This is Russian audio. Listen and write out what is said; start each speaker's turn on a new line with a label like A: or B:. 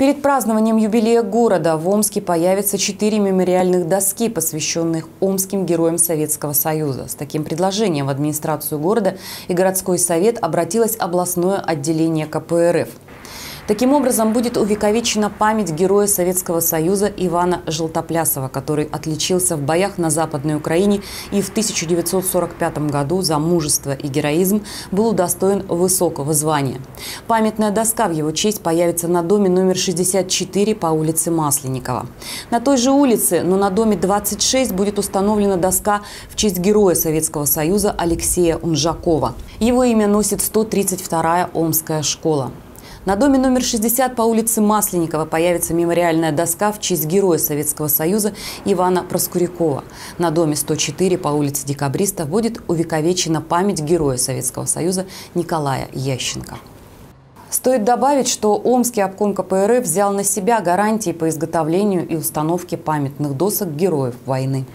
A: Перед празднованием юбилея города в Омске появятся четыре мемориальных доски, посвященных омским героям Советского Союза. С таким предложением в администрацию города и городской совет обратилось областное отделение КПРФ. Таким образом, будет увековечена память героя Советского Союза Ивана Желтоплясова, который отличился в боях на Западной Украине и в 1945 году за мужество и героизм был удостоен высокого звания. Памятная доска в его честь появится на доме номер 64 по улице Масленникова. На той же улице, но на доме 26 будет установлена доска в честь героя Советского Союза Алексея Унжакова. Его имя носит 132-я Омская школа. На доме номер 60 по улице Масленникова появится мемориальная доска в честь героя Советского Союза Ивана Проскурякова. На доме 104 по улице Декабриста будет увековечена память героя Советского Союза Николая Ященко. Стоит добавить, что Омский обком КПРФ взял на себя гарантии по изготовлению и установке памятных досок героев войны.